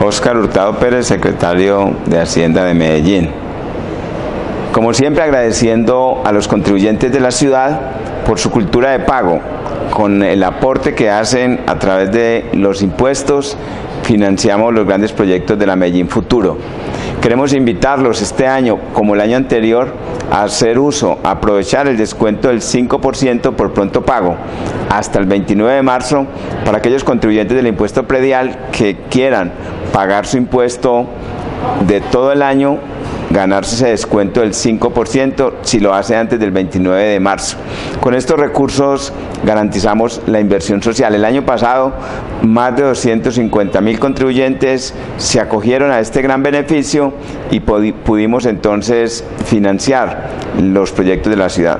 Óscar Hurtado Pérez, secretario de Hacienda de Medellín. Como siempre agradeciendo a los contribuyentes de la ciudad por su cultura de pago, con el aporte que hacen a través de los impuestos, financiamos los grandes proyectos de la Medellín Futuro. Queremos invitarlos este año, como el año anterior, a hacer uso, aprovechar el descuento del 5% por pronto pago hasta el 29 de marzo para aquellos contribuyentes del impuesto predial que quieran pagar su impuesto de todo el año ganarse ese descuento del 5% si lo hace antes del 29 de marzo. Con estos recursos garantizamos la inversión social. El año pasado más de 250 mil contribuyentes se acogieron a este gran beneficio y pudimos entonces financiar los proyectos de la ciudad.